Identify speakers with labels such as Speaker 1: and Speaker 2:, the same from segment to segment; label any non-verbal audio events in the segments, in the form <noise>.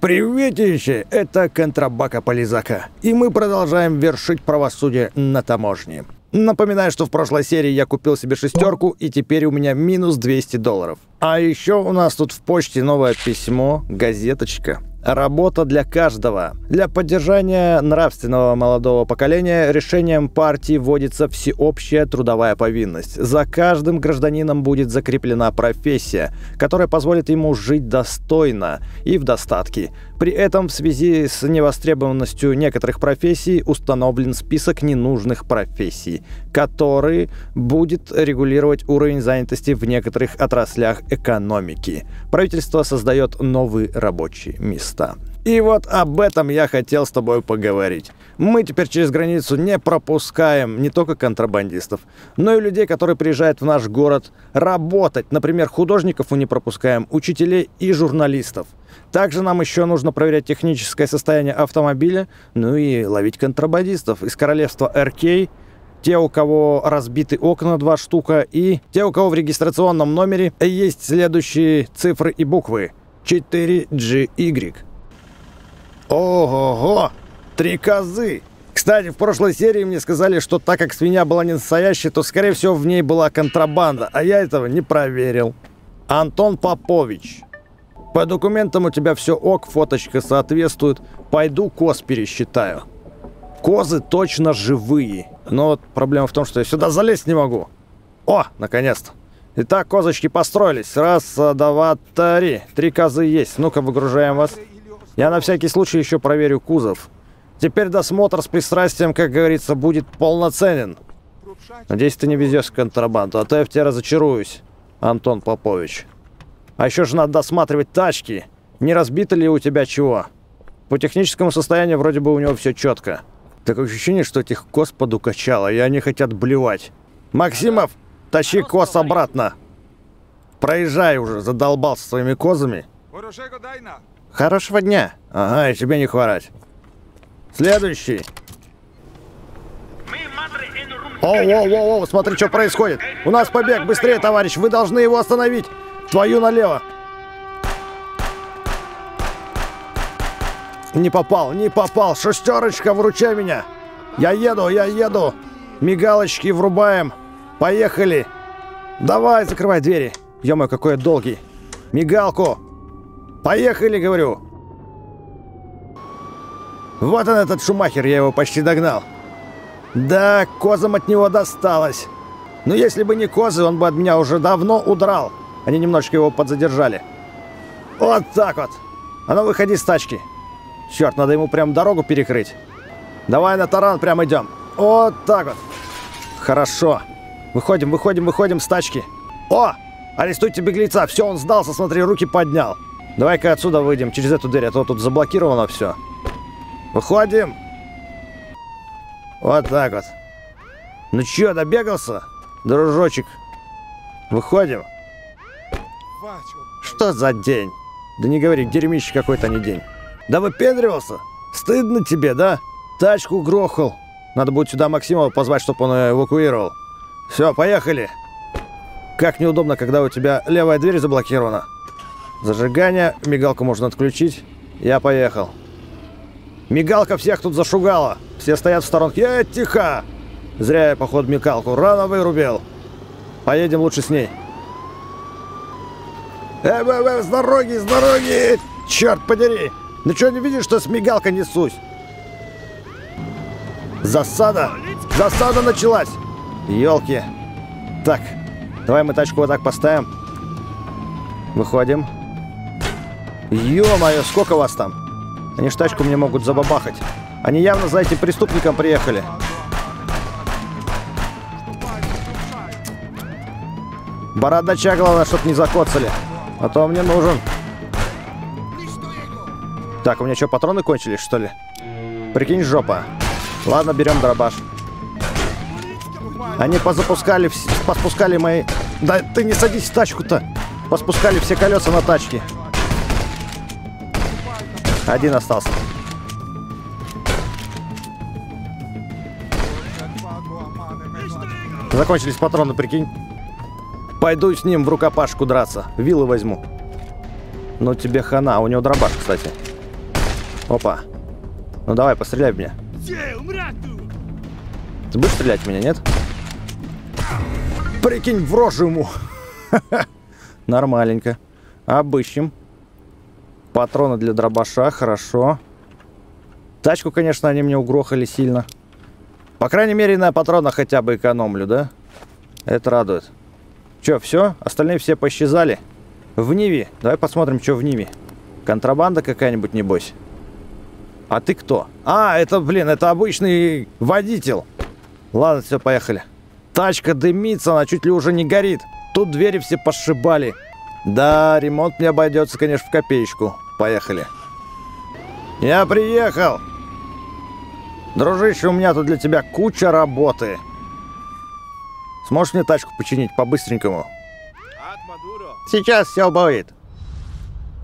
Speaker 1: Приветище! Это контрабака Полизака. И мы продолжаем вершить правосудие на таможне. Напоминаю, что в прошлой серии я купил себе шестерку, и теперь у меня минус 200 долларов. А еще у нас тут в почте новое письмо, газеточка. Работа для каждого. Для поддержания нравственного молодого поколения решением партии вводится всеобщая трудовая повинность. За каждым гражданином будет закреплена профессия, которая позволит ему жить достойно и в достатке. При этом в связи с невостребованностью некоторых профессий установлен список ненужных профессий, который будет регулировать уровень занятости в некоторых отраслях экономики. Правительство создает новые рабочие места. И вот об этом я хотел с тобой поговорить. Мы теперь через границу не пропускаем не только контрабандистов, но и людей, которые приезжают в наш город работать. Например, художников мы не пропускаем, учителей и журналистов. Также нам еще нужно проверять техническое состояние автомобиля, ну и ловить контрабандистов из королевства РК, те, у кого разбиты окна два штука, и те, у кого в регистрационном номере есть следующие цифры и буквы 4GY. Ого-го! Три козы! Кстати, в прошлой серии мне сказали, что так как свинья была не настоящая, то, скорее всего, в ней была контрабанда, а я этого не проверил. Антон Попович. По документам у тебя все ок, фоточка соответствует. Пойду коз пересчитаю. Козы точно живые. Но вот проблема в том, что я сюда залезть не могу. О, наконец-то. Итак, козочки построились. Раз, два, три. Три козы есть. Ну-ка, выгружаем вас. Я на всякий случай еще проверю кузов. Теперь досмотр с пристрастием, как говорится, будет полноценен. Надеюсь, ты не везешь контрабанду, а то я в тебя разочаруюсь, Антон Попович. А еще же надо досматривать тачки. Не разбито ли у тебя чего? По техническому состоянию вроде бы у него все четко. Такое ощущение, что этих коз подукачало, и они хотят блевать. Максимов, тащи коз обратно. Проезжай уже, задолбался своими козами. Хорошего дня. Ага, и тебе не хворать. Следующий. О-о-о-о, смотри, что происходит. У нас побег, быстрее, товарищ, вы должны его остановить. Твою налево. Не попал, не попал. Шестерочка, выручай меня. Я еду, я еду. Мигалочки врубаем. Поехали. Давай, закрывай двери. ё какой я долгий. Мигалку. Поехали, говорю. Вот он, этот Шумахер, я его почти догнал. Да, козам от него досталось. Но если бы не козы, он бы от меня уже давно удрал. Они немножечко его подзадержали. Вот так вот. А ну выходи с тачки. Черт, надо ему прям дорогу перекрыть. Давай на таран прям идем. Вот так вот. Хорошо. Выходим, выходим, выходим с тачки. О! Арестуйте беглеца. Все, он сдался, смотри, руки поднял. Давай-ка отсюда выйдем, через эту дверь, а то тут заблокировано все. Выходим. Вот так вот. Ну чё, добегался, дружочек? Выходим. Что за день? Да не говори, дерьмище какой-то не день. Да выпендривался? Стыдно тебе, да? Тачку грохал. Надо будет сюда Максимова позвать, чтобы он ее эвакуировал. Все, поехали. Как неудобно, когда у тебя левая дверь заблокирована. Зажигание, мигалку можно отключить. Я поехал. Мигалка всех тут зашугала. Все стоят в сторонке. Э, тихо! Зря я, походу, мигалку рано вырубил. Поедем лучше с ней. Э, э, э, с дороги, с дороги! Черт подери! Ну что, не видишь, что с мигалкой несусь? Засада! Засада началась! Елки! Так, давай мы тачку вот так поставим. Выходим. Ё-моё, сколько вас там? Они ж тачку мне могут забабахать. Они явно за этим преступником приехали. Бородача, главное, чтоб не закоцали. А то мне нужен. Так, у меня что, патроны кончились, что ли? Прикинь, жопа. Ладно, берем дробаш. Они позапускали, поспускали мои... Да ты не садись в тачку-то. Поспускали все колеса на тачке. Один остался. Закончились патроны, прикинь. Пойду с ним в рукопашку драться. Вилы возьму. Но тебе хана. У него дробаш, кстати. Опа. Ну давай, постреляй в меня. Ты будешь стрелять в меня, нет? Прикинь, в рожу ему. <laughs> Нормаленько. Обыщем. Патроны для дробаша, хорошо. Тачку, конечно, они мне угрохали сильно. По крайней мере, на патронах хотя бы экономлю, да? Это радует. Че, все? Остальные все поисчезали? В Ниве. Давай посмотрим, что в Ниве. Контрабанда какая-нибудь, небось. А ты кто? А, это, блин, это обычный водитель. Ладно, все, поехали. Тачка дымится, она чуть ли уже не горит. Тут двери все пошибали. Да, ремонт мне обойдется, конечно, в копеечку. Поехали. Я приехал. Дружище, у меня тут для тебя куча работы. Сможешь мне тачку починить по-быстренькому? Сейчас все будет.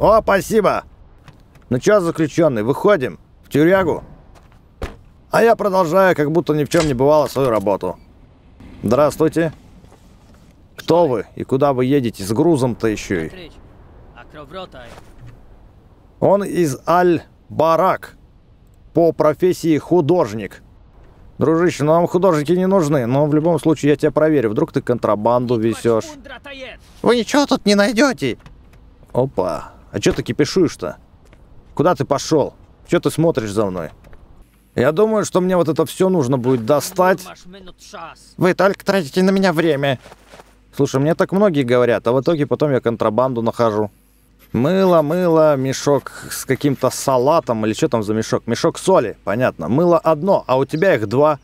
Speaker 1: О, спасибо. Ну что, заключенный, выходим? В тюрягу? А я продолжаю, как будто ни в чем не бывало, свою работу. Здравствуйте. Кто вы и куда вы едете? С грузом-то еще и. Он из Аль-Барак. По профессии художник. Дружище, ну нам художники не нужны, но в любом случае я тебя проверю. Вдруг ты контрабанду везешь. Вы ничего тут не найдете. Опа. А что ты кипишуешь-то? Куда ты пошел? Что ты смотришь за мной? Я думаю, что мне вот это все нужно будет достать. Вы только тратите на меня время. Слушай, мне так многие говорят, а в итоге потом я контрабанду нахожу. Мыло, мыло, мешок с каким-то салатом, или что там за мешок? Мешок соли, понятно. Мыло одно, а у тебя их два.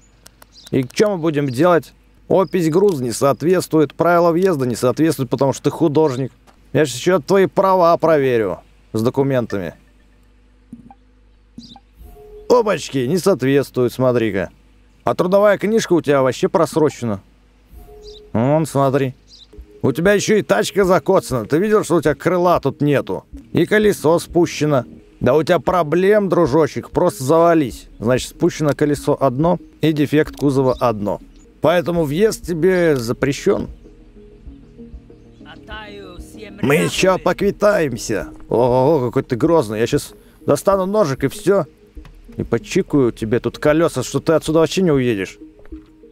Speaker 1: И что мы будем делать? Опись груз не соответствует, правила въезда не соответствуют, потому что ты художник. Я же еще твои права проверю с документами. Опачки, не соответствует, смотри-ка. А трудовая книжка у тебя вообще просрочена. Вон, смотри. У тебя еще и тачка закоцана. Ты видел, что у тебя крыла тут нету? И колесо спущено. Да у тебя проблем, дружочек, просто завались. Значит, спущено колесо одно и дефект кузова одно. Поэтому въезд тебе запрещен. Мы еще поквитаемся. Ого, какой ты грозный. Я сейчас достану ножик и все. И почикаю тебе тут колеса, что ты отсюда вообще не уедешь.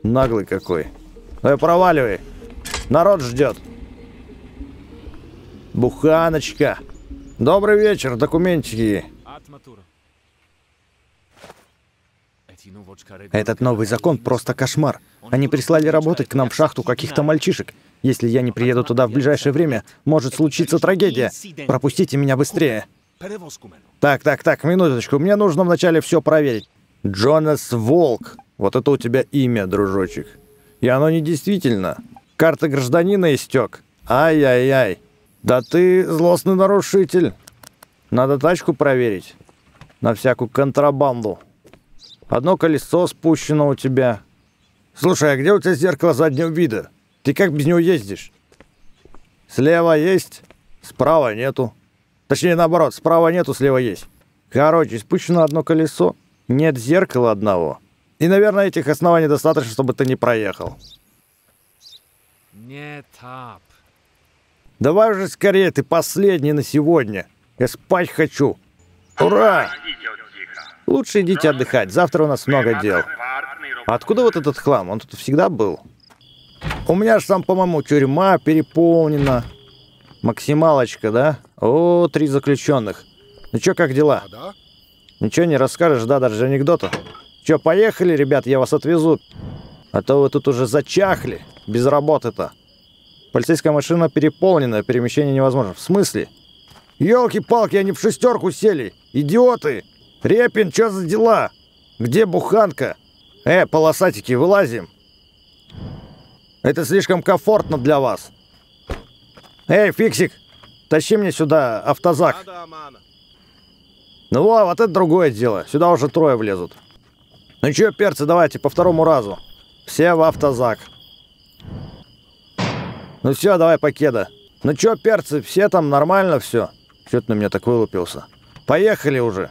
Speaker 1: Наглый какой. Давай проваливай. Народ ждет. Буханочка. Добрый вечер, документики. Этот новый закон просто кошмар. Они прислали работать к нам в шахту каких-то мальчишек. Если я не приеду туда в ближайшее время, может случиться трагедия. Пропустите меня быстрее. Так, так, так, минуточку. Мне нужно вначале все проверить. Джонас Волк. Вот это у тебя имя, дружочек. И оно не действительно. Карта гражданина истек. Ай-яй-яй. Да ты злостный нарушитель. Надо тачку проверить. На всякую контрабанду. Одно колесо спущено у тебя. Слушай, а где у тебя зеркало заднего вида? Ты как без него ездишь? Слева есть, справа нету. Точнее, наоборот, справа нету, слева есть. Короче, спущено одно колесо, нет зеркала одного. И, наверное, этих оснований достаточно, чтобы ты не проехал. Не тап. Давай уже скорее, ты последний на сегодня. Я спать хочу. Ура! Лучше идите отдыхать, завтра у нас много дел. А откуда вот этот хлам? Он тут всегда был? У меня же там, по-моему, тюрьма переполнена. Максималочка, да? О, три заключенных. Ну чё, как дела? Ничего не расскажешь, да, даже анекдота? Чё, поехали, ребят, я вас отвезу. А то вы тут уже зачахли. Без работы-то. Полицейская машина переполнена, перемещение невозможно. В смысле? Ёлки-палки, они в шестерку сели. Идиоты! Репин, что за дела? Где буханка? Э, полосатики, вылазим. Это слишком комфортно для вас. Эй, Фиксик, тащи мне сюда автозак. Ну вот, вот это другое дело. Сюда уже трое влезут. Ну чё, перцы, давайте по второму разу. Все в автозак. Ну все, давай покеда. Ну чё, перцы, все там нормально все? Чё ты на меня так вылупился? Поехали уже.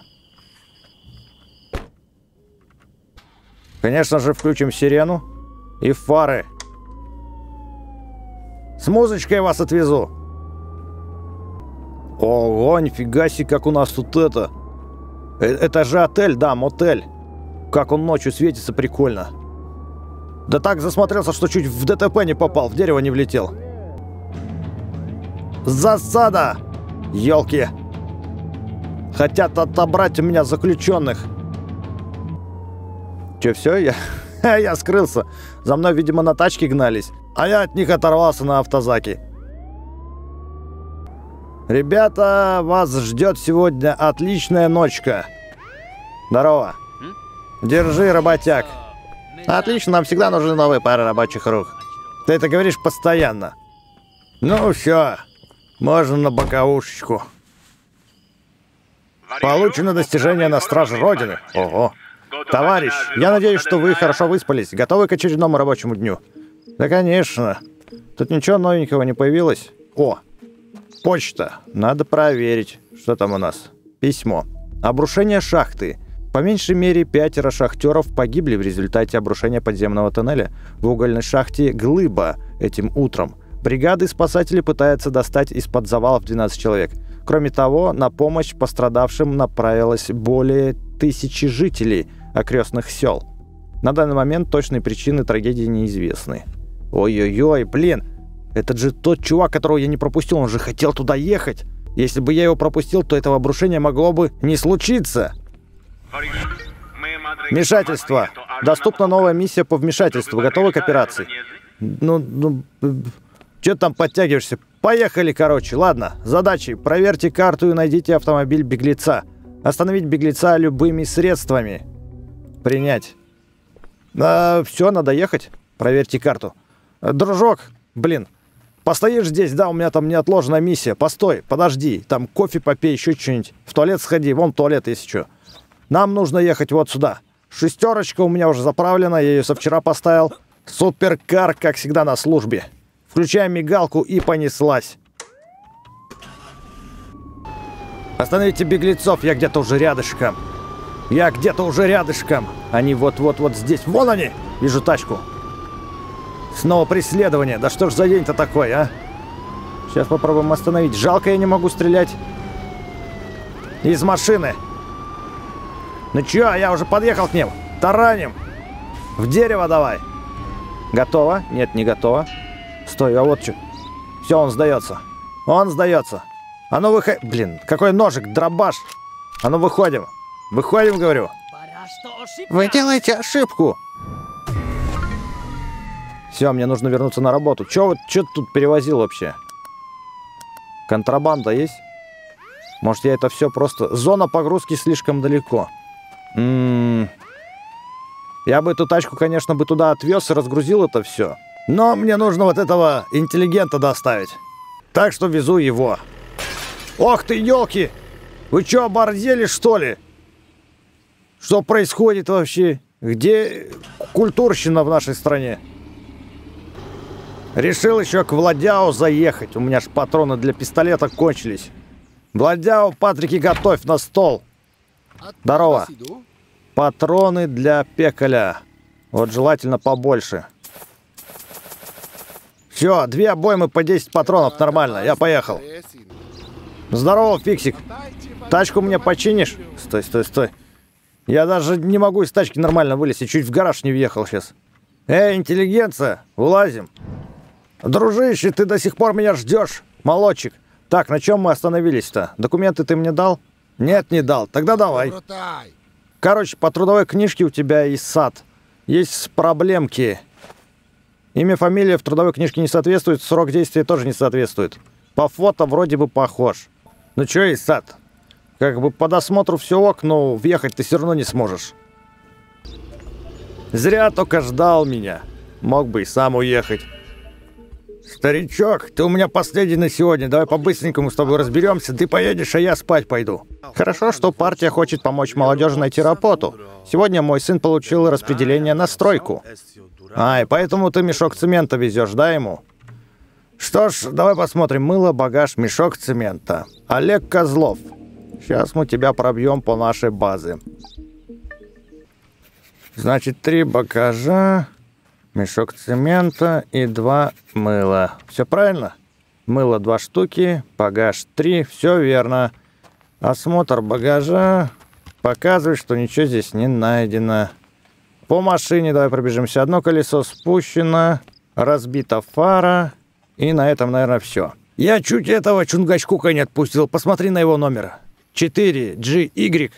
Speaker 1: Конечно же, включим сирену и фары. С музычкой вас отвезу. Ого, нифига себе, как у нас тут это. Э, это же отель, да, мотель. Как он ночью светится, прикольно. Да так засмотрелся, что чуть в ДТП не попал, в дерево не влетел. Засада! Ёлки! Хотят отобрать у меня заключенных. Че, все? Я, <laughs> я скрылся. За мной, видимо, на тачке гнались. А я от них оторвался на автозаке. Ребята, вас ждет сегодня отличная ночка. Здорово. Держи, работяг. Отлично, нам всегда нужны новые пары рабочих рук. Ты это говоришь постоянно. Ну все, можно на боковушечку. Получено достижение на Страже Родины. Ого. Товарищ, я надеюсь, что вы хорошо выспались. Готовы к очередному рабочему дню? Да, конечно. Тут ничего новенького не появилось. О, почта. Надо проверить, что там у нас. Письмо. Обрушение шахты. По меньшей мере пятеро шахтеров погибли в результате обрушения подземного тоннеля в угольной шахте «Глыба» этим утром. Бригады спасателей пытаются достать из-под завалов 12 человек. Кроме того, на помощь пострадавшим направилось более тысячи жителей окрестных сел. На данный момент точные причины трагедии неизвестны. Ой-ой-ой, блин, этот же тот чувак, которого я не пропустил, он же хотел туда ехать. Если бы я его пропустил, то этого обрушения могло бы не случиться. Вмешательство. Доступна новая миссия по вмешательству. Готовы к операции? Ну, ну, что там подтягиваешься? Поехали, короче. Ладно, задачи. Проверьте карту и найдите автомобиль беглеца. Остановить беглеца любыми средствами. Принять. А, все, надо ехать. Проверьте карту. Дружок, блин, постоишь здесь, да, у меня там неотложная миссия. Постой, подожди, там кофе попей, еще что-нибудь. В туалет сходи, вон туалет, если что. Нам нужно ехать вот сюда. Шестерочка у меня уже заправлена, я ее со вчера поставил. Суперкар, как всегда, на службе. Включаем мигалку и понеслась. Остановите беглецов, я где-то уже рядышком. Я где-то уже рядышком. Они вот-вот-вот здесь. Вон они! Вижу тачку. Снова преследование. Да что ж за день-то такой, а? Сейчас попробуем остановить. Жалко, я не могу стрелять. Из машины. Ну чё, я уже подъехал к ним. Тараним. В дерево давай. Готово? Нет, не готово. Стой, а вот что. Все, он сдается. Он сдается. А ну выходи. Блин, какой ножик, дробаш. А ну выходим. Выходим, говорю. Вы делаете ошибку. Все, мне нужно вернуться на работу. Че вот, что тут перевозил вообще? Контрабанда есть? Может, я это все просто... Зона погрузки слишком далеко. Я бы эту тачку, конечно, бы туда отвез и разгрузил это все. Но мне нужно вот этого интеллигента доставить. Так что везу его. Ох ты, елки! Вы что, оборзели, что ли? Что происходит вообще? Где культурщина в нашей стране? Решил еще к Владяу заехать. У меня ж патроны для пистолета кончились. Владяу, Патрики, готовь на стол. Здорово. Патроны для пекаля. Вот желательно побольше. Все, две обоймы по 10 патронов, нормально. Я поехал. Здорово, Фиксик. Тачку мне починишь? Стой, стой, стой. Я даже не могу из тачки нормально вылезти. Чуть в гараж не въехал сейчас. Эй, интеллигенция, вылазим. Дружище, ты до сих пор меня ждешь, молодчик. Так, на чем мы остановились-то? Документы ты мне дал? Нет, не дал. Тогда давай. Короче, по трудовой книжке у тебя есть сад. Есть проблемки. Имя, фамилия в трудовой книжке не соответствует, срок действия тоже не соответствует. По фото вроде бы похож. Ну чё есть сад? Как бы по досмотру все ок, но въехать ты все равно не сможешь. Зря только ждал меня. Мог бы и сам уехать. «Старичок, ты у меня последний на сегодня. Давай по-быстренькому с тобой разберемся. Ты поедешь, а я спать пойду». Хорошо, что партия хочет помочь молодежи найти работу. Сегодня мой сын получил распределение на стройку. А, и поэтому ты мешок цемента везешь, да, ему? Что ж, давай посмотрим. Мыло, багаж, мешок цемента. Олег Козлов. Сейчас мы тебя пробьем по нашей базе. Значит, три багажа, мешок цемента и два мыла. Все правильно? Мыло два штуки, багаж три, все верно. Осмотр багажа, Показывает, что ничего здесь не найдено. По машине давай пробежимся. Одно колесо спущено, разбита фара. И на этом, наверное, все. Я чуть этого Чунгачкука не отпустил. Посмотри на его номер. 4GY.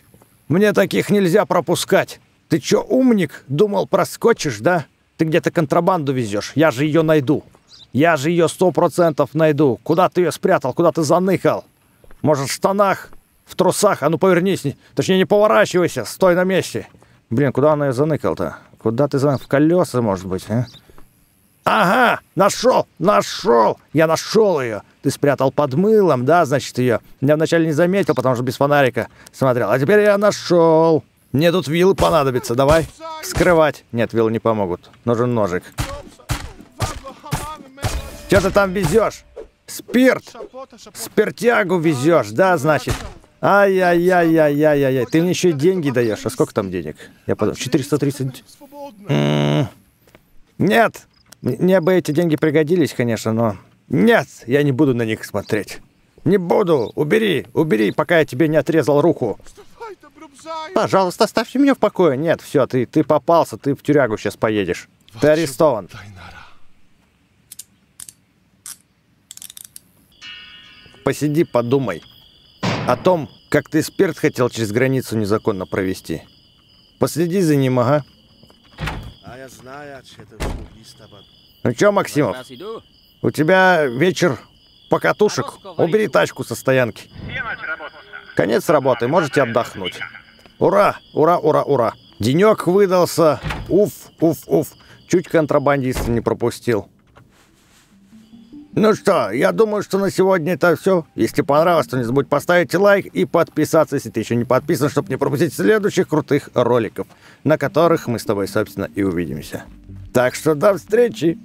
Speaker 1: Мне таких нельзя пропускать. Ты чё, умник? Думал, проскочишь, да? Ты где-то контрабанду везешь. Я же ее найду. Я же ее сто процентов найду. Куда ты ее спрятал? Куда ты заныкал? Может, в штанах? В трусах? А ну повернись. Точнее, не поворачивайся. Стой на месте. Блин, куда она ее заныкал-то? Куда ты заныкал? В колеса, может быть, а? Ага, нашел, нашел, я нашел ее. Ты спрятал под мылом, да, значит, ее. Я вначале не заметил, потому что без фонарика смотрел. А теперь я нашел. Мне тут вилы понадобится, давай. Скрывать. Нет, вилы не помогут. Нужен ножик. Что ты там везешь? Спирт. Спиртягу везешь, да, значит? Ай-яй-яй-яй-яй-яй. Ты мне еще и деньги даешь. А сколько там денег? Я подумал, 430. М-м. Нет, мне бы эти деньги пригодились, конечно, но... Нет, я не буду на них смотреть. Не буду. Убери, убери, пока я тебе не отрезал руку. Пожалуйста, оставьте меня в покое. Нет, все, ты, ты попался, ты в тюрягу сейчас поедешь. Ты арестован. Посиди, подумай о том, как ты спирт хотел через границу незаконно провести. Последи за ним, ага. Ну чё, Максимов, у тебя вечер покатушек. Убери тачку со стоянки. Конец работы, можете отдохнуть. Ура, ура, ура, ура. Денек выдался. Уф, уф, уф. Чуть контрабандиста не пропустил. Ну что, я думаю, что на сегодня это все. Если понравилось, то не забудь поставить лайк и подписаться, если ты еще не подписан, чтобы не пропустить следующих крутых роликов, на которых мы с тобой, собственно, и увидимся. Так что до встречи!